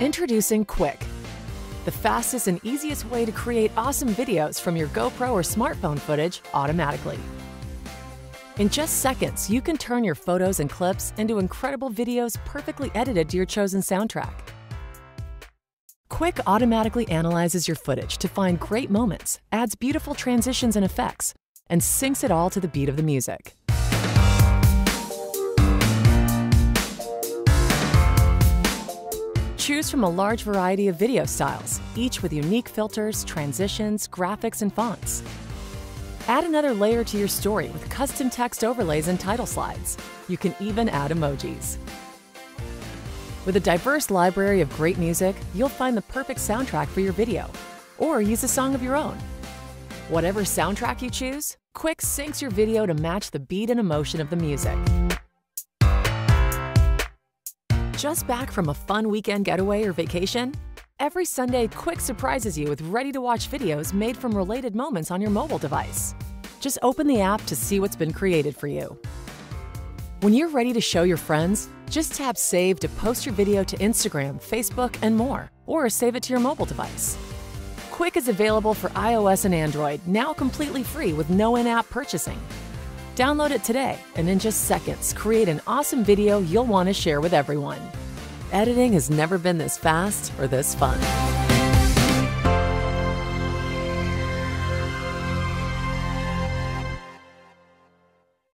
Introducing Quik, the fastest and easiest way to create awesome videos from your GoPro or smartphone footage automatically. In just seconds, you can turn your photos and clips into incredible videos perfectly edited to your chosen soundtrack. Quik automatically analyzes your footage to find great moments, adds beautiful transitions and effects, and syncs it all to the beat of the music. Choose from a large variety of video styles, each with unique filters, transitions, graphics, and fonts. Add another layer to your story with custom text overlays and title slides. You can even add emojis. With a diverse library of great music, you'll find the perfect soundtrack for your video, or use a song of your own. Whatever soundtrack you choose, Quik syncs your video to match the beat and emotion of the music. Just back from a fun weekend getaway or vacation? Every Sunday, Quik surprises you with ready to watch videos made from related moments on your mobile device. Just open the app to see what's been created for you. When you're ready to show your friends, just tap Save to post your video to Instagram, Facebook, and more, or save it to your mobile device. Quik is available for iOS and Android, now completely free with no in app purchasing. Download it today and in just seconds, create an awesome video you'll want to share with everyone. Editing has never been this fast or this fun.